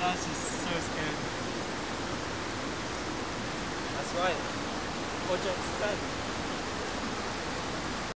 That's just so scary. That's right. Project Sen.